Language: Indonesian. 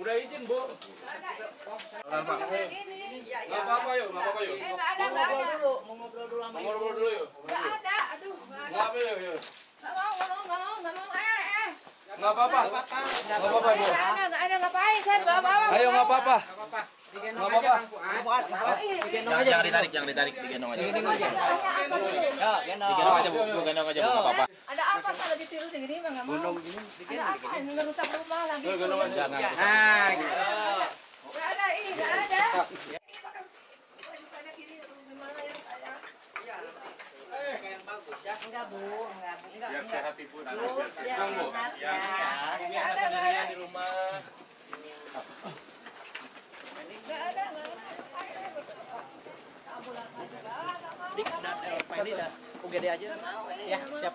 Udah izin, Bu. Nggak apa-apa yuk, nggak apa-apa yuk. Eh, nggak ada, nggak ada. Mau ngobrol dulu yuk. Nggak ada, aduh, nggak ada. Nggak apa yuk, yuk. Nggak mau, nggak mau, nggak mau, nggak mau. Eh, eh. Nggak apa-apa. Nggak apa-apa, Bu. Nggak ada, nggak ada, ngapain? Saya bawa bawa. Ayo, nggak apa-apa. Nggak apa-apa. Jangan, jangan ditarik, jangan ditarik, digendong aja. Digendong aja, Bu. Bu, gendong aja, Bu, nggak apa-apa. Mah nggak mau. Ada apa? Ngerusak rumah lagi. Jangan. Nggak ada, ini nggak ada. Gini, ya? Enggak bu, enggak bu, enggak Biar enggak. sehat ibu. Bu, biar sehat ya. Ada, di rumah. Nggak ada, nggak ada. Ambulan aja, eh. Pak ini UGD aja. Ya, siap.